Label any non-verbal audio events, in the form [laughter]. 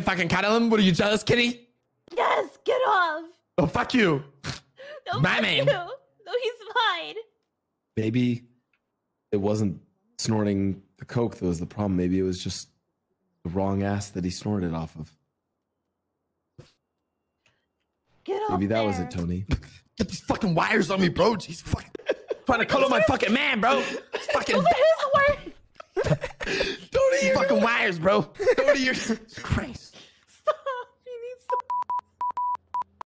What? Can't fucking cuddle him? What are you jealous, kitty? Yes, get off. Oh, fuck you. No, My fuck man. you. No, he's fine. Maybe it wasn't snorting the coke that was the problem. Maybe it was just the wrong ass that he snorted off of. Get off. Maybe that was it, Tony. Get these fucking wires on me, bro. He's fucking trying to color my fucking man, bro. [laughs] Fucking, Those his fucking wires, bro. [laughs] Tony, you're Christ.